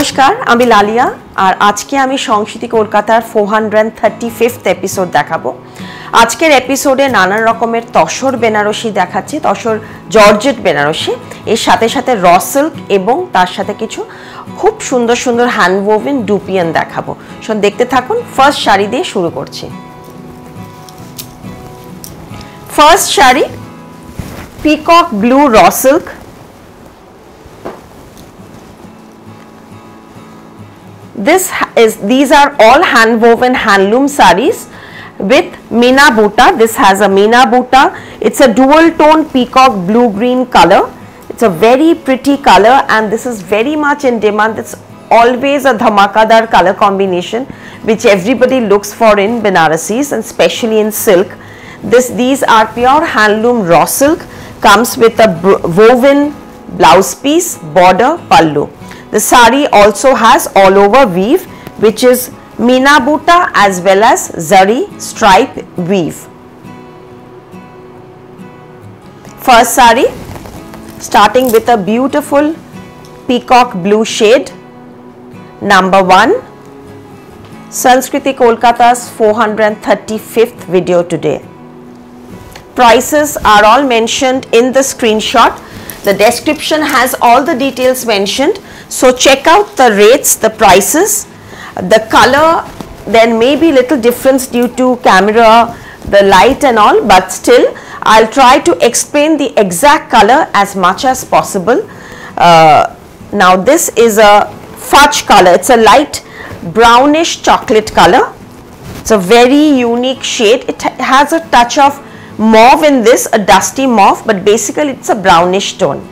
নমস্কার, আমি লালিয়া, আর আজকে আমি সংস্কৃতি কলকাতার four hundred thirty fifth episode দেখাবো। আজকের এপিসোডে নানান রকমের তসর বেনারসি দেখাচ্ছি, তসর জর্জেট বেনারসি, এর সাথে সাথে র সিল্ক এবং তার সাথে কিছু খুব সুন্দর সুন্দর হ্যান্ডওভেন ডুপিয়ান দেখাবো। সব দেখতে থাকুন ফার্স্ট শাড়ি দিয়ে শুরু করছি। ফার্স্ট শাড়ি পিকক ব্লু র silk this is these are all hand woven handloom saris with Meena Buta. This has a Meena Buta. It's a dual tone peacock blue green color. It's a very pretty color and this is very much in demand. It's always a dhamakadar color combination which everybody looks for in Banarasis and especially in silk. This These are pure handloom raw silk comes with a woven blouse piece, border, pallu. The sari also has all over weave which is Meena Buta as well as Zari stripe weave. First sari starting with a beautiful peacock blue shade. Number 1 Sanskriti Kolkata's 435th video today. Prices are all mentioned in the screenshot. The description has all the details mentioned so check out the rates, the prices, the color, there may be little difference due to camera, the light and all but still I will try to explain the exact color as much as possible. Uh, now this is a fudge color, it is a light brownish chocolate color. It is a very unique shade, it has a touch of mauve in this, a dusty mauve but basically it is a brownish tone.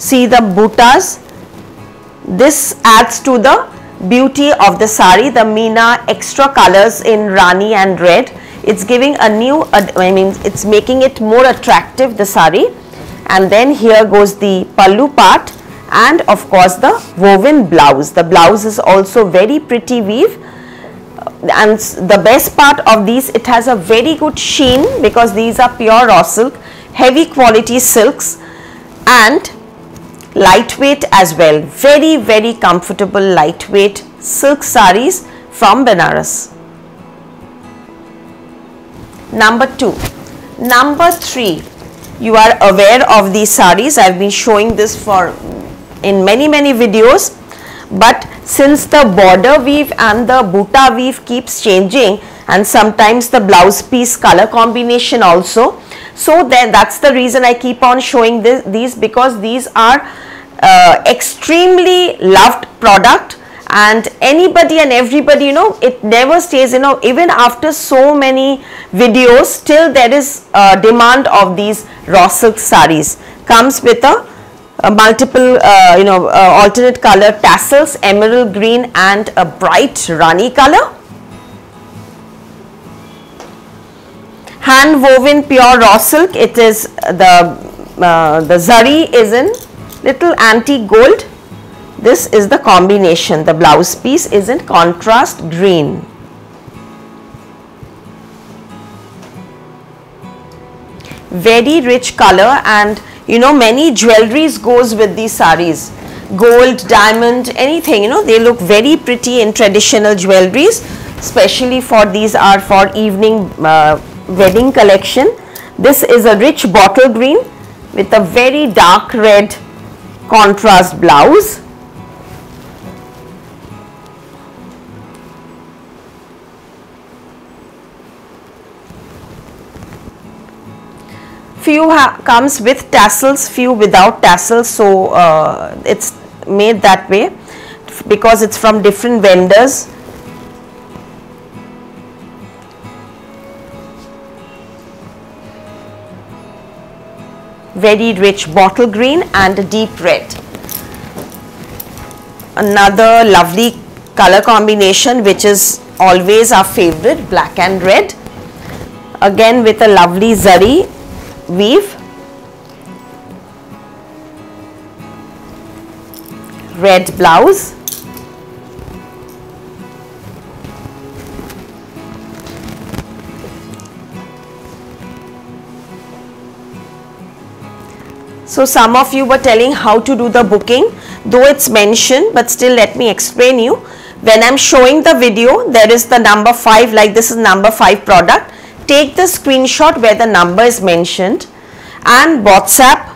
See the butas? This adds to the beauty of the sari the meena extra colors in rani and red. It's giving a new i mean it's making it more attractive the sari. And then here goes the pallu part and of course the woven blouse. The blouse is also very pretty weave. And the best part of these it has a very good sheen because these are pure raw silk heavy quality silks. And lightweight as well very very comfortable lightweight silk saris from Benares. Number 2. Number 3 you are aware of these saris I have been showing this for in many many videos but since the border weave and the buta weave keeps changing and sometimes the blouse piece color combination also so then that's the reason I keep on showing this, these because these are uh, extremely loved product. And anybody and everybody you know it never stays you know even after so many videos still there is a demand of these raw silk saris comes with a, a multiple uh, you know uh, alternate color tassels emerald green and a bright rani color hand woven pure raw silk. It is the uh, the zari is in little antique gold. This is the combination. The blouse piece is in contrast green. Very rich color and you know many jewelries goes with these saris gold diamond anything you know they look very pretty in traditional jewelries especially for these are for evening uh, wedding collection. This is a rich bottle green with a very dark red contrast blouse. Few comes with tassels, few without tassels. So, uh, it's made that way because it's from different vendors very rich bottle green and a deep red. Another lovely color combination which is always our favorite black and red. Again with a lovely zari weave. Red blouse So some of you were telling how to do the booking, though it's mentioned, but still let me explain you. When I'm showing the video, there is the number 5, like this is number 5 product. Take the screenshot where the number is mentioned and WhatsApp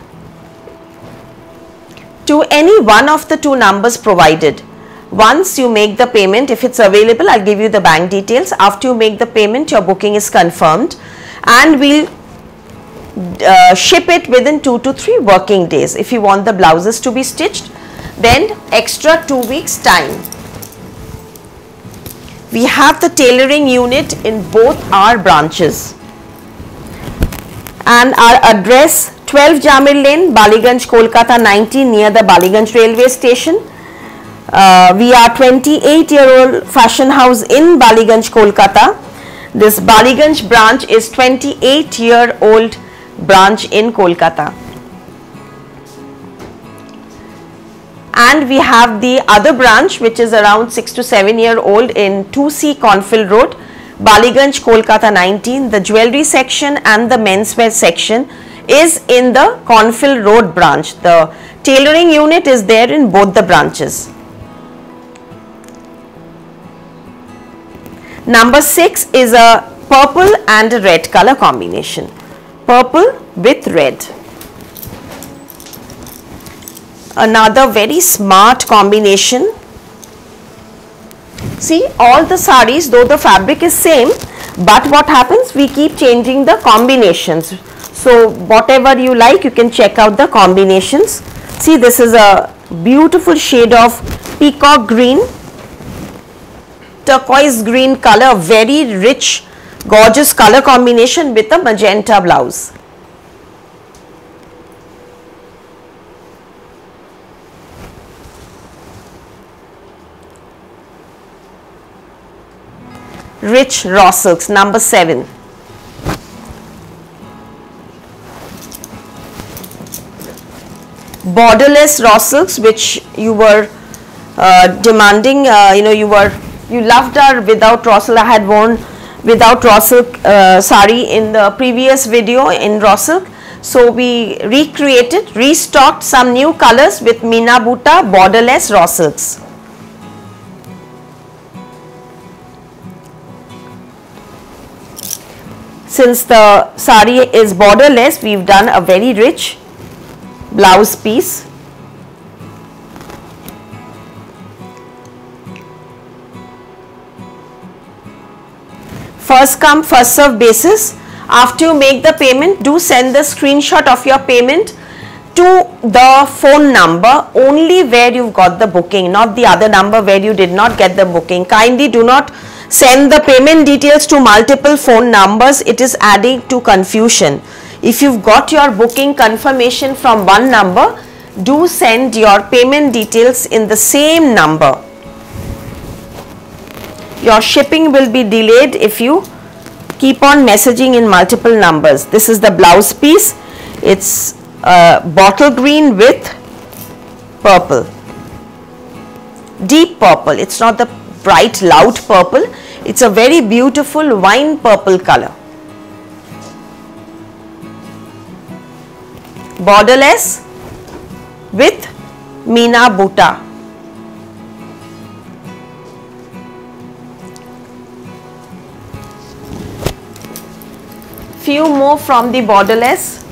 to any one of the two numbers provided. Once you make the payment, if it's available, I'll give you the bank details. After you make the payment, your booking is confirmed and we'll uh, ship it within 2 to 3 working days. If you want the blouses to be stitched, then extra 2 weeks time. We have the tailoring unit in both our branches and our address 12 Jamir Lane, Ballygunge, Kolkata 19 near the Ballygunge railway station. Uh, we are 28 year old fashion house in Ballygunge, Kolkata. This Ballygunge branch is 28 year old branch in Kolkata. And we have the other branch which is around 6 to 7 year old in 2C Cornfield Road, Ballygunge, Kolkata 19. The jewelry section and the menswear section is in the Cornfield Road branch. The tailoring unit is there in both the branches. Number 6 is a purple and a red color combination. Purple with red. Another very smart combination. See all the saris though the fabric is same but what happens we keep changing the combinations so whatever you like you can check out the combinations. See this is a beautiful shade of peacock green, turquoise green color, very rich gorgeous color combination with a magenta blouse. Rich raw silks number 7. borderless raw silks which you were uh, demanding uh, you know you were you loved our without raw silk I had worn without raw silk uh, sari in the previous video in raw silk. So we recreated restocked some new colors with Meena Buta borderless raw silks. Since the sari is borderless we've done a very rich blouse piece first come first serve basis. After you make the payment do send the screenshot of your payment to the phone number only where you've got the booking not the other number where you did not get the booking. Kindly do not send the payment details to multiple phone numbers. It is adding to confusion. If you've got your booking confirmation from one number, do send your payment details in the same number. Your shipping will be delayed if you keep on messaging in multiple numbers. This is the blouse piece. It's uh, bottle green with purple. Deep purple. It's not the bright loud purple. It's a very beautiful wine purple color. borderless with Meena Buta. Few more from the borderless.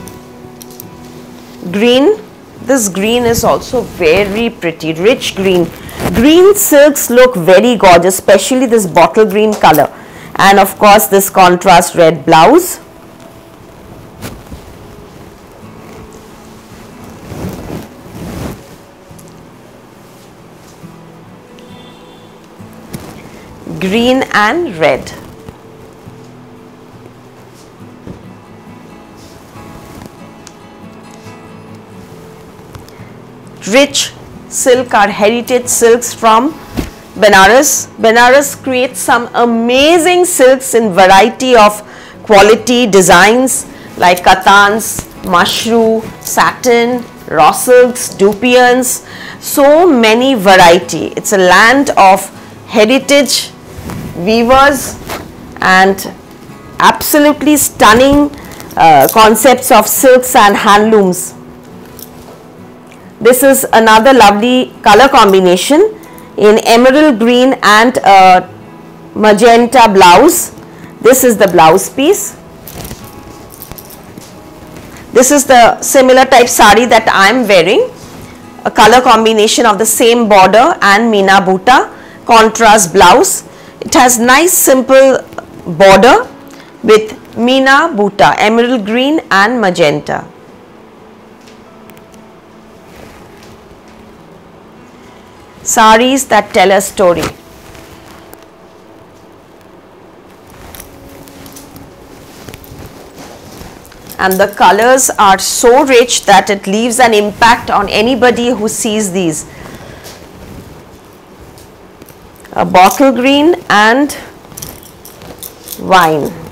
Green. This green is also very pretty, rich green. Green silks look very gorgeous, especially this bottle green color. And of course, this contrast red blouse. green and red. Rich silk are heritage silks from Benares. Benares creates some amazing silks in variety of quality designs like katans, mushru, satin, raw silks, dupions, so many variety. It's a land of heritage weavers and absolutely stunning uh, concepts of silks and handlooms. This is another lovely color combination in emerald green and uh, magenta blouse. This is the blouse piece. This is the similar type sari that I am wearing. A color combination of the same border and Meena Buta contrast blouse. It has nice simple border with Meena Buta, emerald green and magenta. Saris that tell a story. and the colors are so rich that it leaves an impact on anybody who sees these. A bottle green and wine.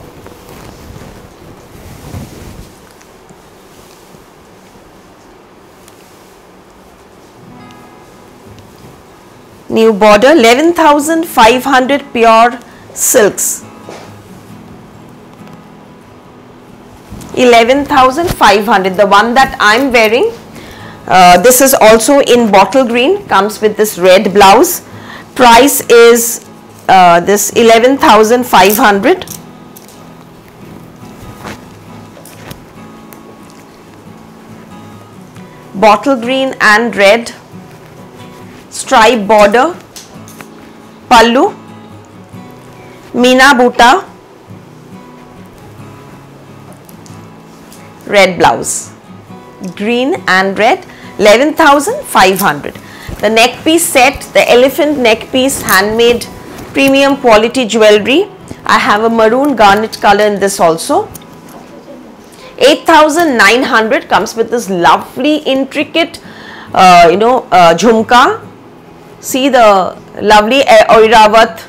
New border 11,500 pure silks. 11,500 the one that I'm wearing uh, this is also in bottle green comes with this red blouse. Price is uh, this 11,500 bottle green and red stripe border pallu Meena Buta red blouse. Green and red 11500 the neck piece set the elephant neck piece handmade premium quality jewelry. I have a maroon garnet color in this also. 8900 comes with this lovely intricate uh, you know uh, jhumka see the lovely Airavat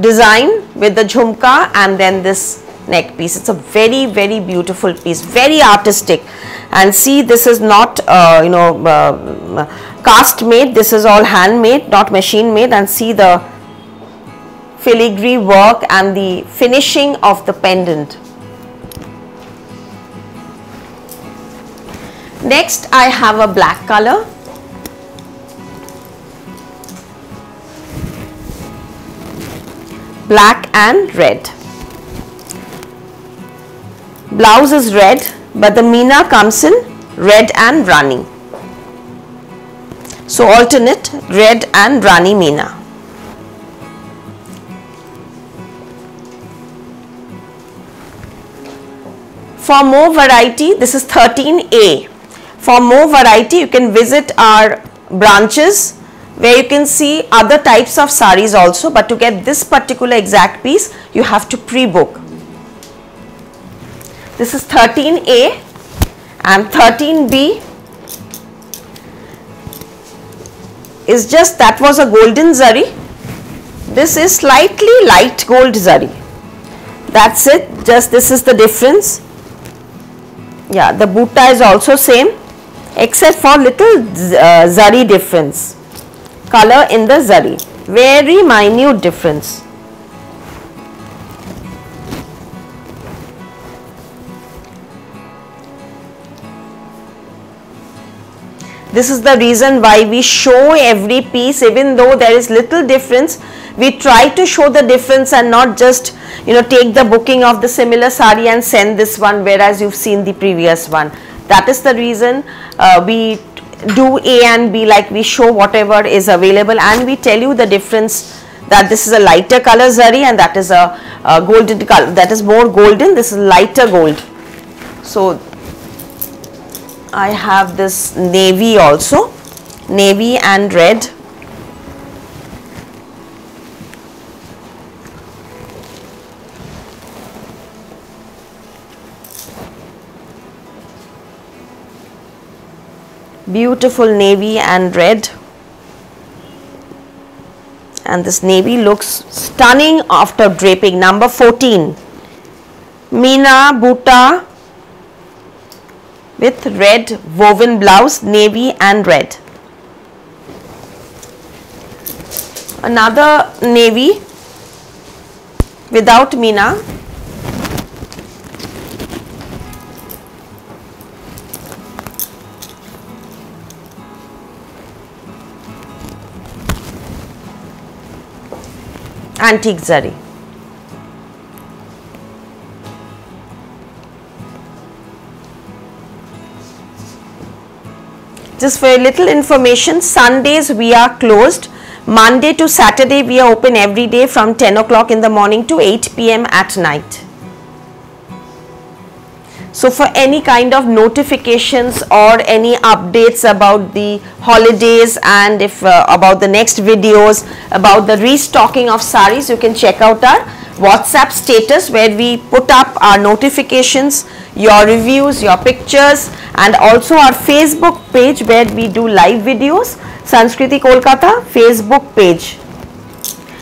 design with the jhumka and then this neck piece. It's a very, very beautiful piece, very artistic. And see, this is not, uh, you know, uh, cast made. This is all handmade, not machine made. And see the filigree work and the finishing of the pendant. Next, I have a black color. Black and red blouse is red but the Meena comes in red and Rani. So alternate red and Rani Meena. For more variety, this is 13A. For more variety, you can visit our branches where you can see other types of saris also but to get this particular exact piece, you have to pre-book. This is 13A and 13B is just that was a golden zari. This is slightly light gold zari. That's it. Just this is the difference. Yeah, the buta is also same except for little uh, zari difference. Color in the zari. Very minute difference. This is the reason why we show every piece even though there is little difference. We try to show the difference and not just you know take the booking of the similar sari and send this one whereas you've seen the previous one. That is the reason uh, we do A and B like we show whatever is available and we tell you the difference that this is a lighter color zari and that is a, a golden color that is more golden this is lighter gold. So I have this navy also navy and red beautiful navy and red. And this navy looks stunning after draping. Number 14 Meena Buta with red woven blouse navy and red. Another navy without Meena antique zari. Just for a little information, Sundays we are closed. Monday to Saturday we are open every day from 10 o'clock in the morning to 8 pm at night. So for any kind of notifications or any updates about the holidays and if uh, about the next videos about the restocking of saris, you can check out our WhatsApp status where we put up our notifications, your reviews, your pictures and also our Facebook page where we do live videos, Sanskriti Kolkata Facebook page.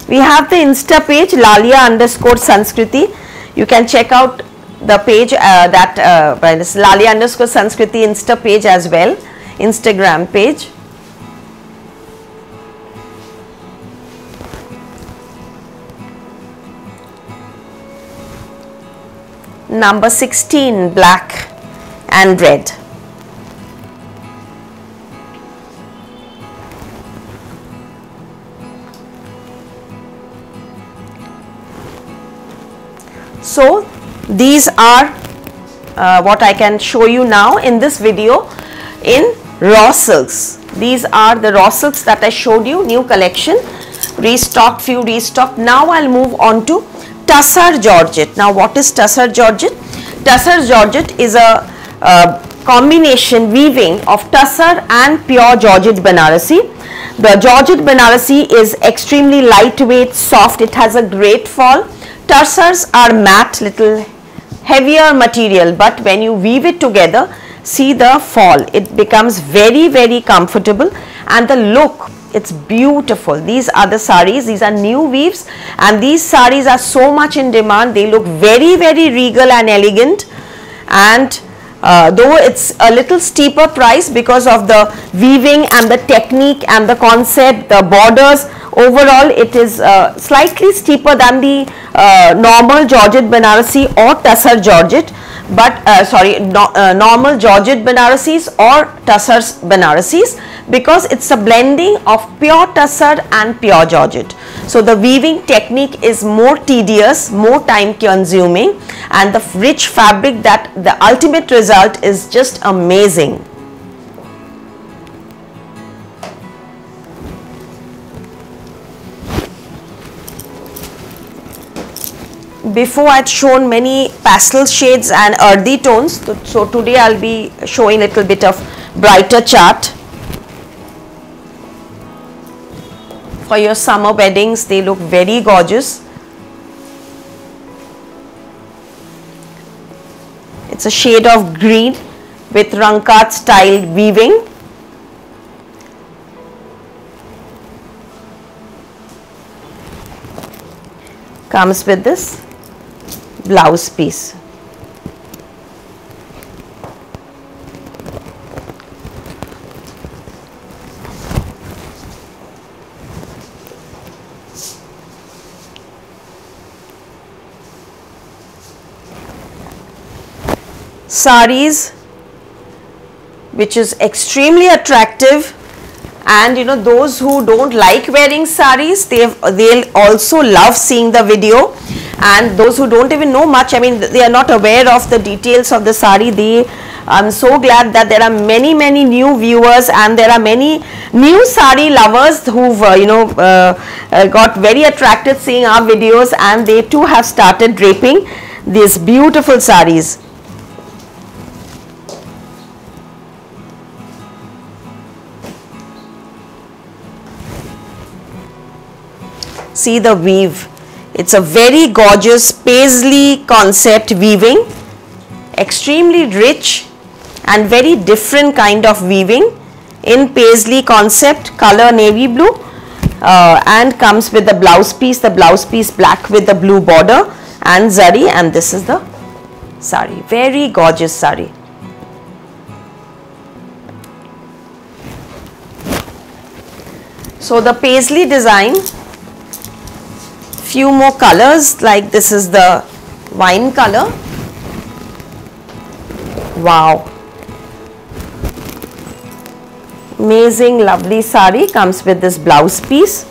We have the Insta page Lalia underscore Sanskriti. You can check out the page uh, that uh, Lali underscore Sanskriti Insta page as well, Instagram page. Number 16 black and red. So, these are uh, what I can show you now in this video in raw silks. These are the raw silks that I showed you, new collection, restocked, few restocked. Now I'll move on to Tussar Georgette. Now what is Tussar Georgette? Tussar Georgette is a, a combination weaving of Tussar and pure Georgette Banarasi. The Georgette Banarasi is extremely lightweight, soft, it has a great fall. Tussars are matte, little heavier material but when you weave it together see the fall. It becomes very very comfortable and the look it's beautiful. These are the saris these are new weaves and these saris are so much in demand. They look very very regal and elegant. And uh, though it's a little steeper price because of the weaving and the technique and the concept the borders overall it is uh, slightly steeper than the uh, normal Georgette Banarasi or Tussar Georgette but uh, sorry no, uh, normal Georgette Banarasis or Tussars Banarasis because it's a blending of pure Tussar and pure Georgette. So the weaving technique is more tedious, more time consuming and the rich fabric that the ultimate result is just amazing. Before I had shown many pastel shades and earthy tones so today I'll be showing a little bit of brighter chart. For your summer weddings they look very gorgeous. It's a shade of green with Rangkat style weaving. Comes with this blouse piece. saris which is extremely attractive and you know those who don't like wearing saris they they'll also love seeing the video and those who don't even know much i mean they are not aware of the details of the sari. They i'm so glad that there are many many new viewers and there are many new sari lovers who've uh, you know uh, uh, got very attracted seeing our videos and they too have started draping these beautiful saris. See the weave it's a very gorgeous paisley concept weaving. Extremely rich and very different kind of weaving in paisley concept color navy blue uh, and comes with the blouse piece. The blouse piece black with the blue border and zari and this is the sari. Very gorgeous sari. So the paisley design few more colors like this is the wine color. Wow. Amazing lovely sari comes with this blouse piece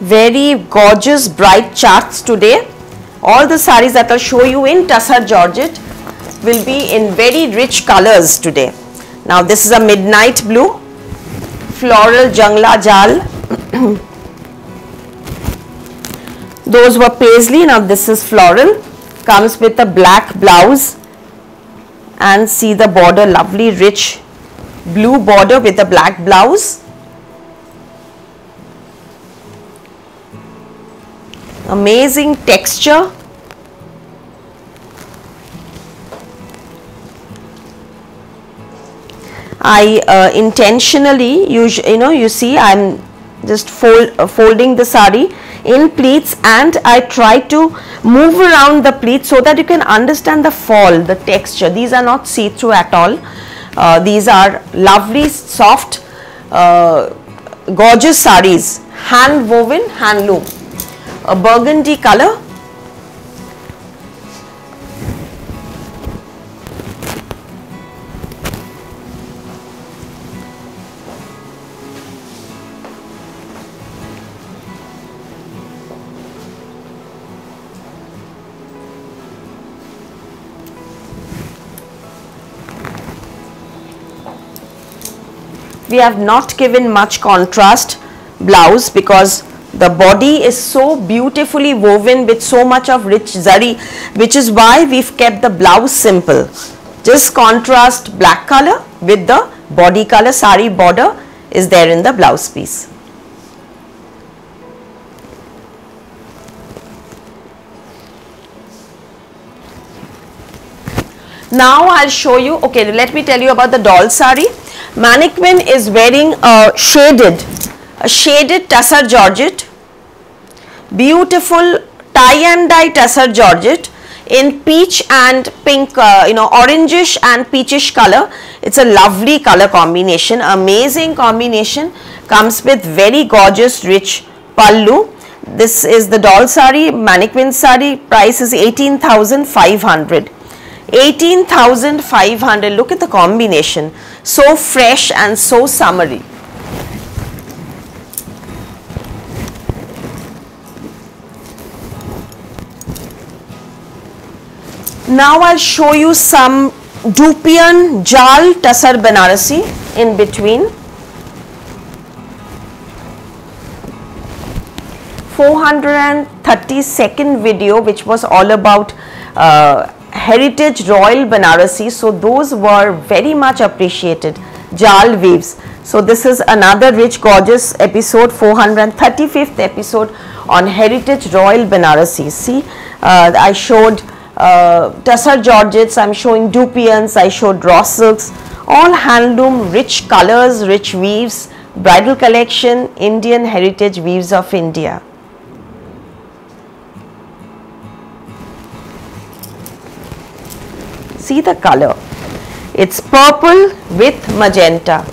very gorgeous bright charts today. All the saris that I'll show you in Tussar Georgette will be in very rich colors today. Now this is a midnight blue, floral jangla jal. Those were paisley, now this is floral, comes with a black blouse and see the border lovely rich blue border with a black blouse amazing texture. I uh, intentionally you, you know you see I'm just fold, uh, folding the sari in pleats and I try to move around the pleats so that you can understand the fall the texture. These are not see-through at all. Uh, these are lovely soft uh, gorgeous saris. Hand woven handloom a burgundy color? We have not given much contrast blouse because the body is so beautifully woven with so much of rich zari which is why we've kept the blouse simple. Just contrast black color with the body color sari border is there in the blouse piece. Now I'll show you, okay let me tell you about the doll sari. Mannequin is wearing a shaded a shaded tussar georgette, beautiful tie and dye tussar georgette in peach and pink, uh, you know, orangish and peachish color. It's a lovely color combination, amazing combination, comes with very gorgeous rich pallu. This is the doll sari, mannequin sari, price is 18,500. 18,500, look at the combination, so fresh and so summery. Now I'll show you some Dupion Jal Tussar Banarasi in between. 432nd video which was all about uh, heritage royal Banarasi. So those were very much appreciated. Jal weaves. So this is another rich gorgeous episode 435th episode on heritage royal Banarasi. See uh, I showed uh, Tussar Georgettes, I am showing Dupions, I showed raw silks, all handloom, rich colors, rich weaves, bridal collection, Indian heritage weaves of India. See the color, it's purple with magenta.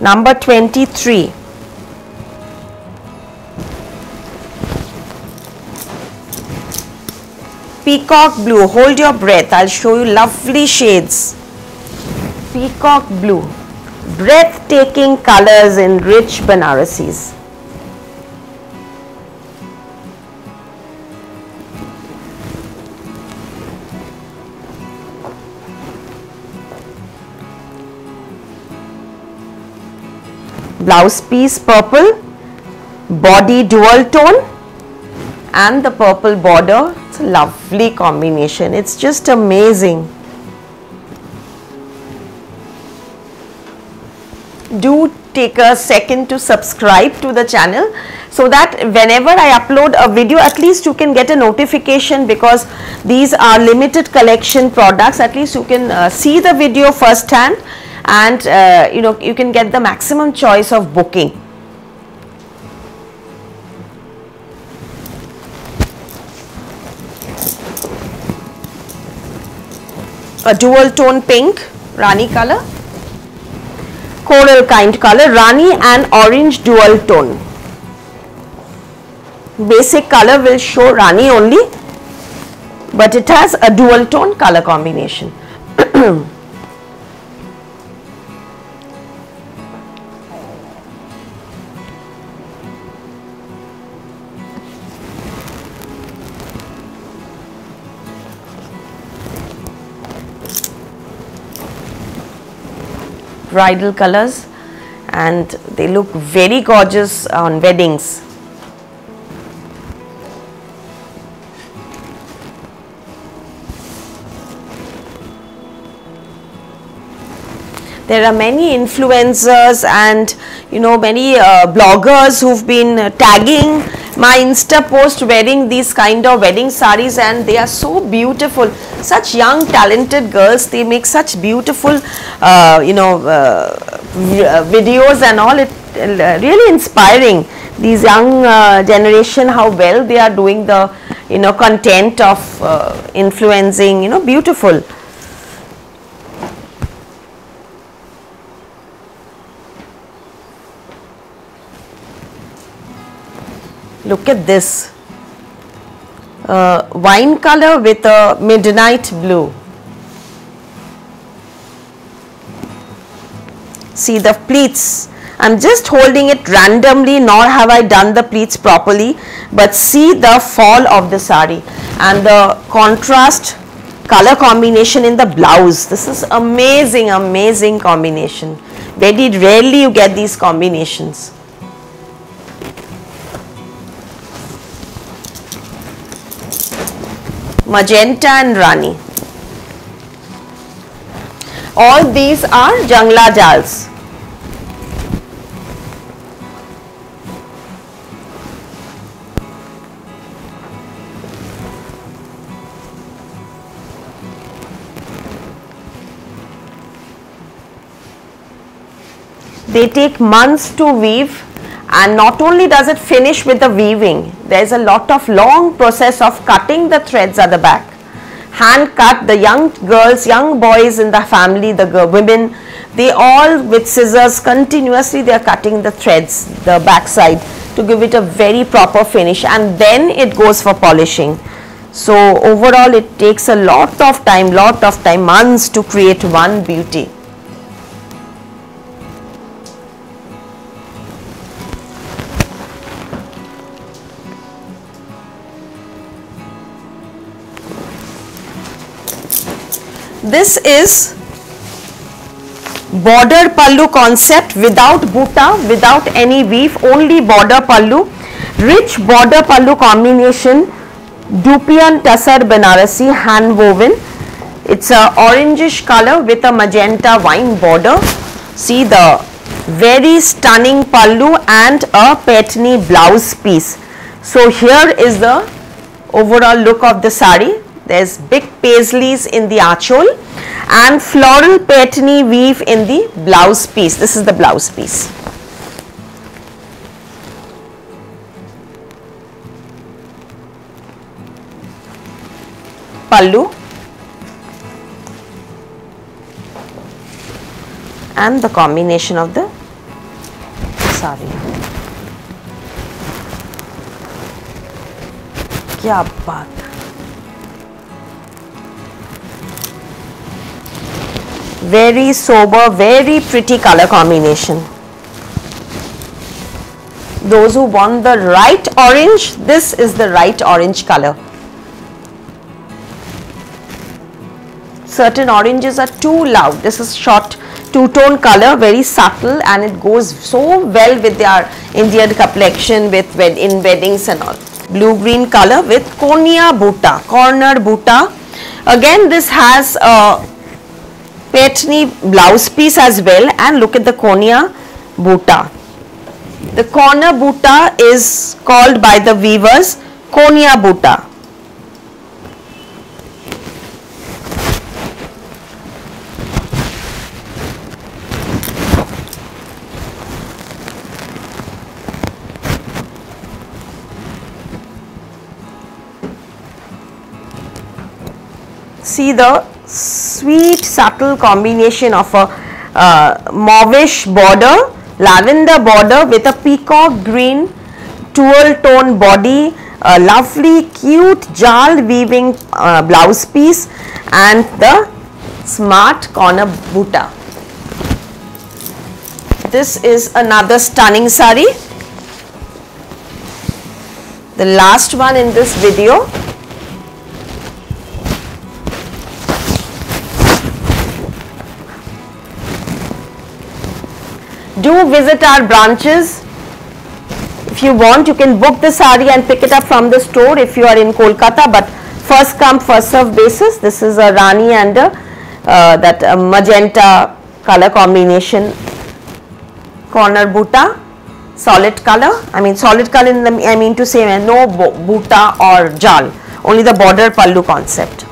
Number 23. Peacock blue hold your breath. I'll show you lovely shades. Peacock blue breathtaking colors in rich Banarasis blouse piece purple body dual tone and the purple border a lovely combination. It's just amazing. Do take a second to subscribe to the channel so that whenever I upload a video at least you can get a notification because these are limited collection products. At least you can uh, see the video firsthand and uh, you know you can get the maximum choice of booking a dual tone pink Rani color, coral kind color Rani and orange dual tone. Basic color will show Rani only but it has a dual tone color combination. bridal colors and they look very gorgeous on weddings. there are many influencers and you know many uh, bloggers who've been uh, tagging my insta post wearing these kind of wedding saris and they are so beautiful such young talented girls they make such beautiful uh, you know uh, uh, videos and all. It uh, really inspiring. These young generation how well they are doing the you know content of influencing you know beautiful. Look at this uh, wine color with a midnight blue. See the pleats. I'm just holding it randomly nor have I done the pleats properly but see the fall of the sari and the contrast color combination in the blouse. This is amazing amazing combination. Very rarely you get these combinations magenta and rani. All these are jangla jals. They take months to weave and not only does it finish with the weaving, there is a lot of long process of cutting the threads at the back. Hand cut the young girls, young boys in the family, the girl, women, they all with scissors continuously they are cutting the threads, the back side to give it a very proper finish and then it goes for polishing. So overall it takes a lot of time, lot of time, months to create one beauty. This is border pallu concept without buta, without any weave, only border pallu, rich border pallu combination, Dupion Tussar Banarasi hand woven. It's a orangish color with a magenta wine border. See the very stunning pallu and a patni blouse piece. So here is the overall look of the sari there's big paisleys in the achol and floral patterny weave in the blouse piece. This is the blouse piece. Pallu and the combination of the saree Kya baat very sober, very pretty color combination. Those who want the right orange, this is the right orange color. Certain oranges are too loud. This is short two-tone color, very subtle and it goes so well with their Indian complexion with in weddings and all. Blue-green color with Konya Buta, corner Buta. Again, this has a patni blouse piece as well and look at the Konya buta. The corner buta is called by the weavers Konya buta. See the sweet subtle combination of a uh, mauvish border, lavender border with a peacock green dual tone body, a lovely cute jal weaving uh, blouse piece and the smart corner buta. This is another stunning sari. The last one in this video do visit our branches. If you want you can book the sari and pick it up from the store if you are in kolkata but first come first serve basis. This is a rani and a, uh, that uh, magenta color combination. Corner buta solid color. I mean solid color in the i mean to say no buta or jal. Only the border pallu concept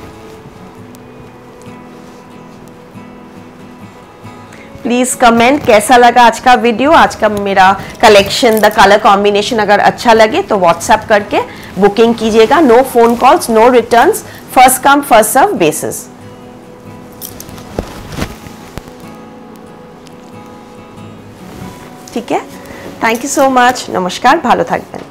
please comment कैसा लगा आज का video आज का मेरा collection the colour combination अगर अच्छा लगे तो व्हाट्सएप करके बुकिंग कीजिएगा no phone calls no returns first come first serve basis ঠিক আছে থ্যাংক ইউ সো মাচ নমস্কার ভালো থাকবেন